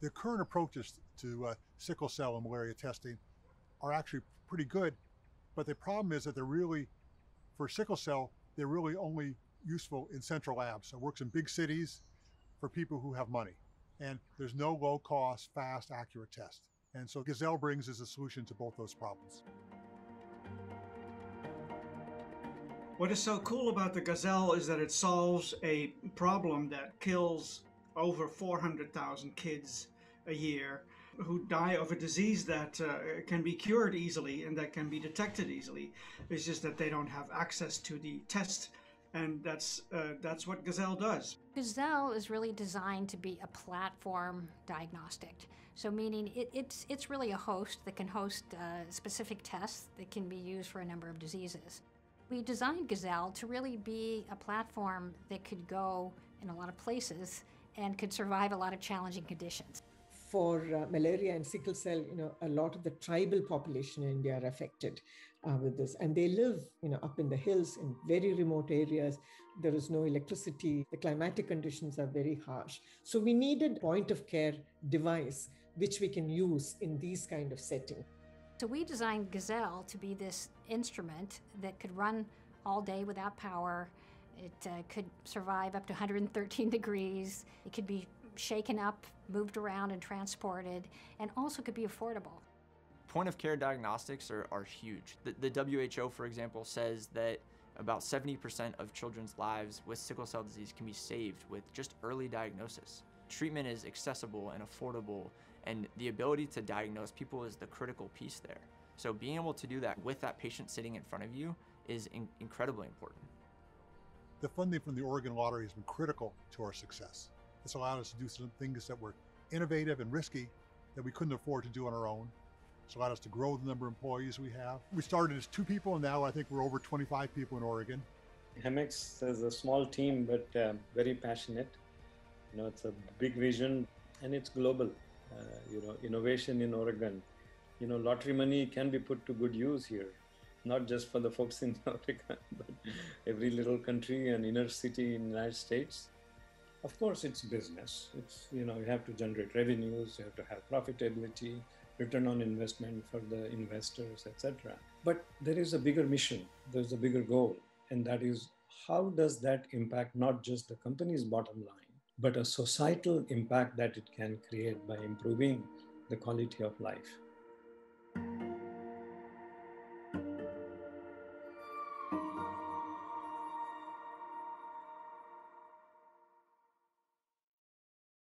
The current approaches to uh, sickle cell and malaria testing are actually pretty good, but the problem is that they're really, for sickle cell, they're really only useful in central labs. So it works in big cities for people who have money. And there's no low cost, fast, accurate test. And so Gazelle brings us a solution to both those problems. What is so cool about the Gazelle is that it solves a problem that kills over 400,000 kids a year who die of a disease that uh, can be cured easily and that can be detected easily. It's just that they don't have access to the test, and that's uh, that's what Gazelle does. Gazelle is really designed to be a platform diagnostic. So meaning it, it's it's really a host that can host uh, specific tests that can be used for a number of diseases. We designed Gazelle to really be a platform that could go in a lot of places and could survive a lot of challenging conditions. For uh, malaria and sickle cell, you know, a lot of the tribal population in India are affected uh, with this, and they live, you know, up in the hills in very remote areas. There is no electricity. The climatic conditions are very harsh. So we needed a point of care device which we can use in these kind of settings. So we designed Gazelle to be this instrument that could run all day without power. It uh, could survive up to 113 degrees. It could be shaken up, moved around, and transported, and also could be affordable. Point of care diagnostics are, are huge. The, the WHO, for example, says that about 70% of children's lives with sickle cell disease can be saved with just early diagnosis treatment is accessible and affordable, and the ability to diagnose people is the critical piece there. So being able to do that with that patient sitting in front of you is in incredibly important. The funding from the Oregon Lottery has been critical to our success. It's allowed us to do some things that were innovative and risky that we couldn't afford to do on our own. It's allowed us to grow the number of employees we have. We started as two people, and now I think we're over 25 people in Oregon. Hemex is a small team, but uh, very passionate. You know, it's a big vision and it's global. Uh, you know, innovation in Oregon. You know, lottery money can be put to good use here, not just for the folks in Oregon, but every little country and inner city in the United States. Of course, it's business. It's you know you have to generate revenues, you have to have profitability, return on investment for the investors, etc. But there is a bigger mission. There's a bigger goal, and that is how does that impact not just the company's bottom line but a societal impact that it can create by improving the quality of life.